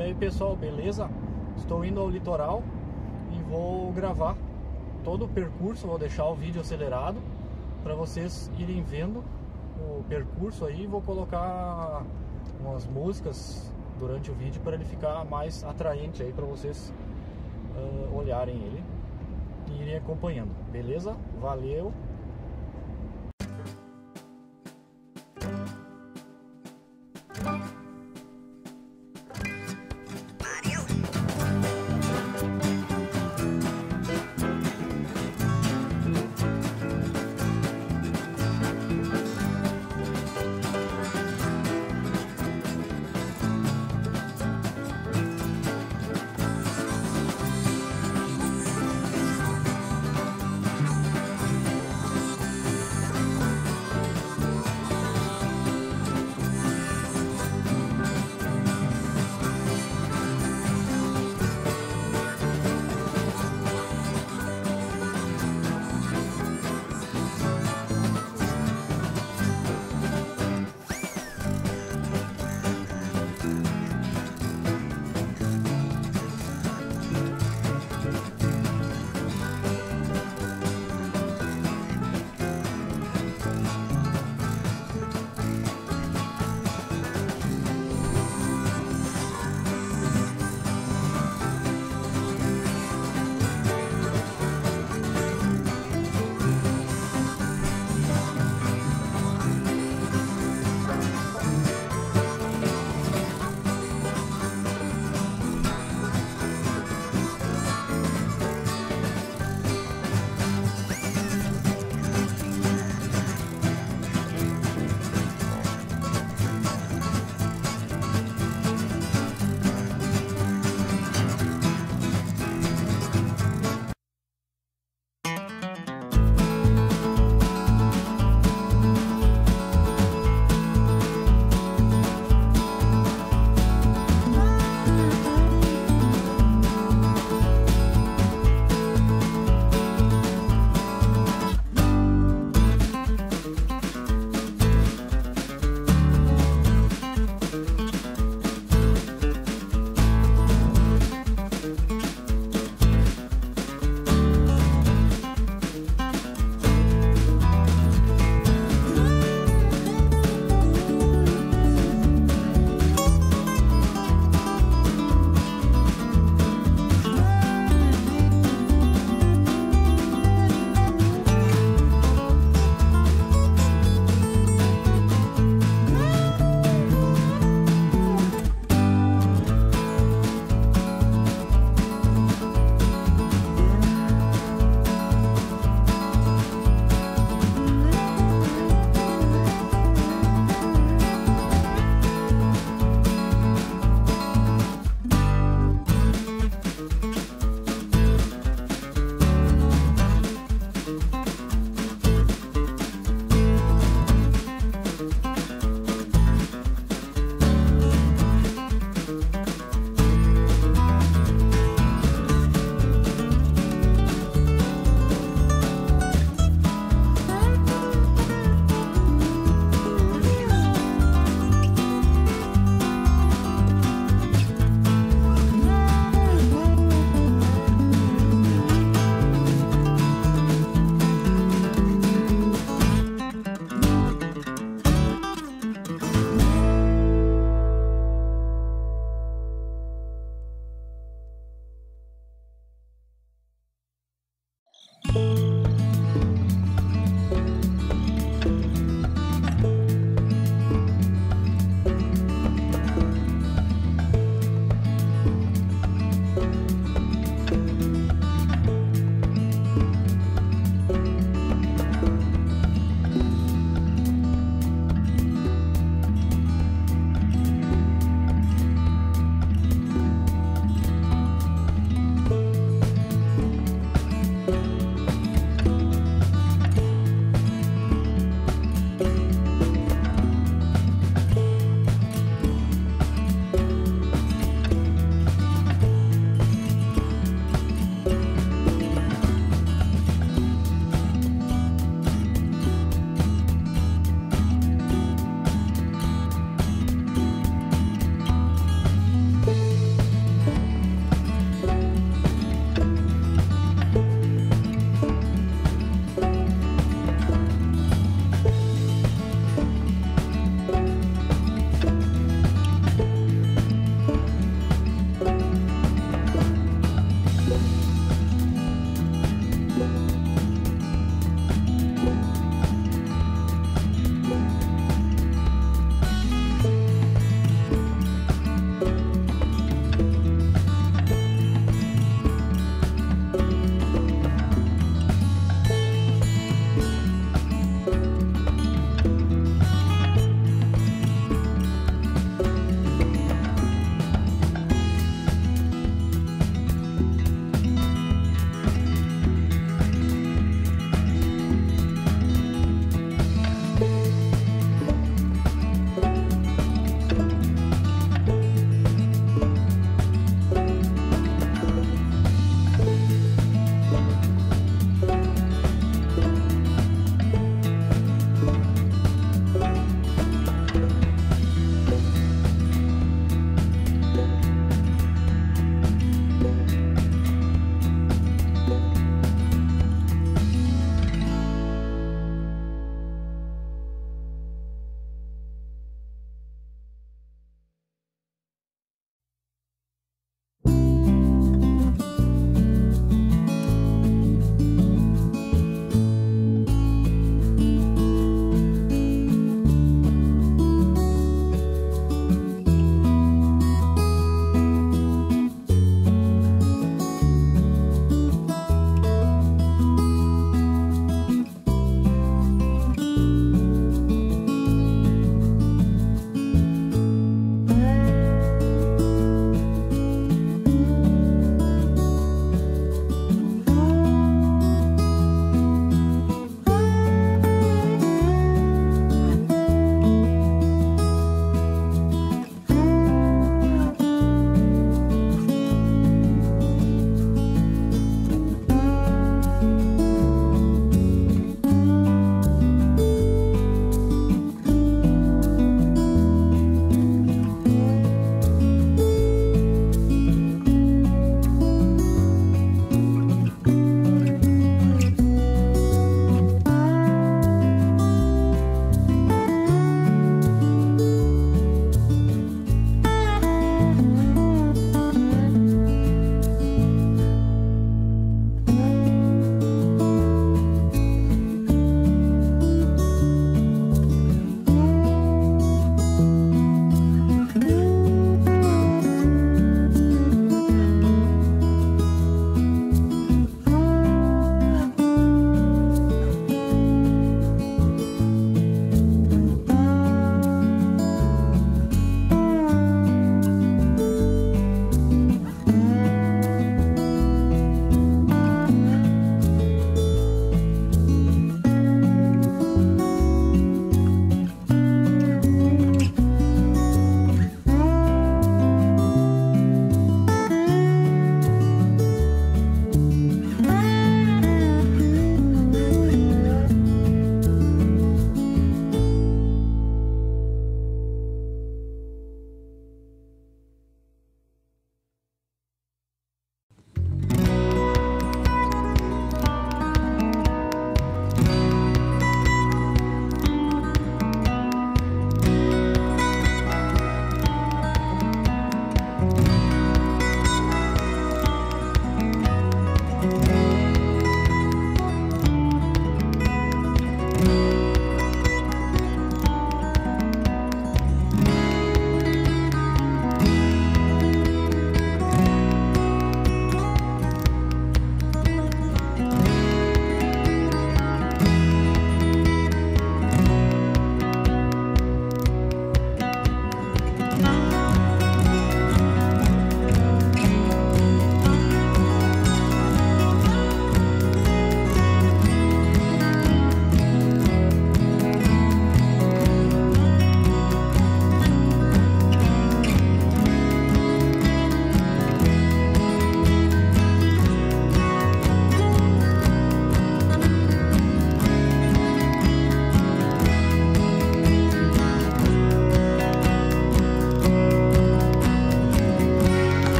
E aí pessoal, beleza? Estou indo ao litoral e vou gravar todo o percurso, vou deixar o vídeo acelerado para vocês irem vendo o percurso aí, vou colocar umas músicas durante o vídeo para ele ficar mais atraente aí para vocês uh, olharem ele e irem acompanhando, beleza? Valeu!